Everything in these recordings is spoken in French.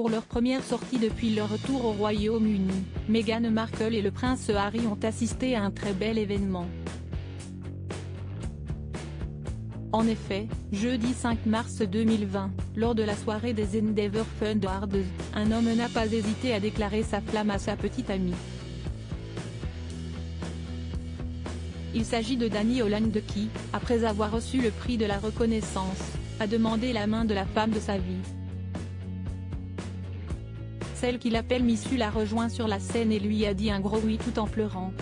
Pour leur première sortie depuis leur retour au Royaume-Uni, Meghan Markle et le prince Harry ont assisté à un très bel événement. En effet, jeudi 5 mars 2020, lors de la soirée des Endeavour Fund Awards, un homme n'a pas hésité à déclarer sa flamme à sa petite amie. Il s'agit de Danny Holland qui, après avoir reçu le prix de la reconnaissance, a demandé la main de la femme de sa vie. Celle qu'il appelle Missu l'a rejoint sur la scène et lui a dit un gros oui tout en pleurant.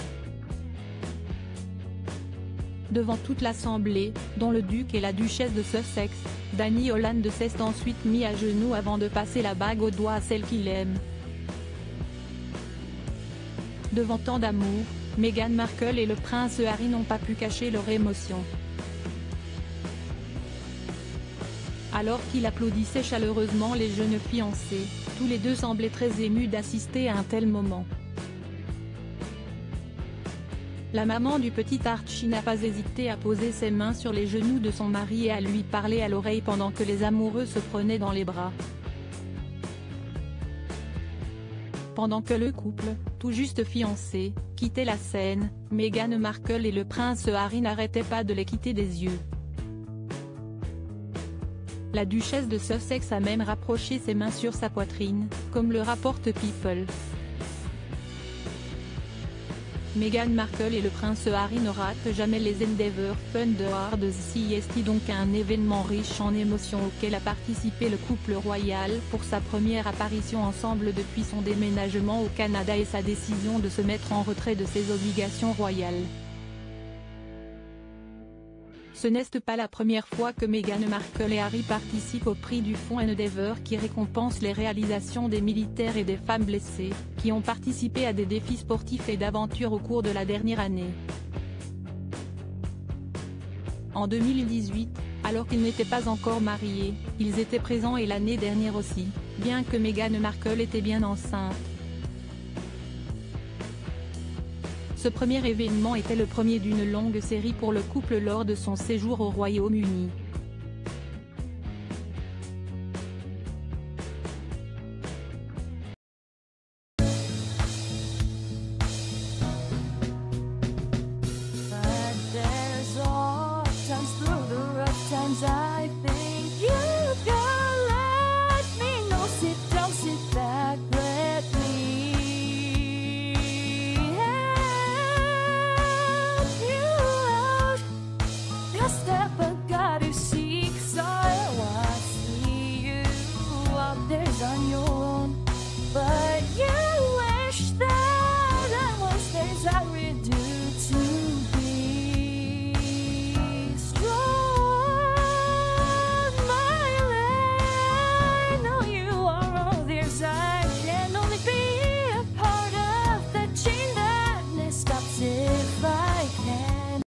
Devant toute l'assemblée, dont le duc et la duchesse de Sussex, Danny Holland s'est ensuite mis à genoux avant de passer la bague au doigt à celle qu'il aime. Devant tant d'amour, Meghan Markle et le prince Harry n'ont pas pu cacher leur émotion. Alors qu'il applaudissait chaleureusement les jeunes fiancés, tous les deux semblaient très émus d'assister à un tel moment. La maman du petit Archie n'a pas hésité à poser ses mains sur les genoux de son mari et à lui parler à l'oreille pendant que les amoureux se prenaient dans les bras. Pendant que le couple, tout juste fiancé, quittait la scène, Meghan Markle et le prince Harry n'arrêtaient pas de les quitter des yeux. La duchesse de Sussex a même rapproché ses mains sur sa poitrine, comme le rapporte People. Meghan Markle et le prince Harry ne ratent jamais les Endeavour Fund Awards si est donc un événement riche en émotions auquel a participé le couple royal pour sa première apparition ensemble depuis son déménagement au Canada et sa décision de se mettre en retrait de ses obligations royales. Ce n'est pas la première fois que Meghan Markle et Harry participent au prix du fonds Endeavour qui récompense les réalisations des militaires et des femmes blessées, qui ont participé à des défis sportifs et d'aventures au cours de la dernière année. En 2018, alors qu'ils n'étaient pas encore mariés, ils étaient présents et l'année dernière aussi, bien que Meghan Markle était bien enceinte. Ce premier événement était le premier d'une longue série pour le couple lors de son séjour au Royaume-Uni.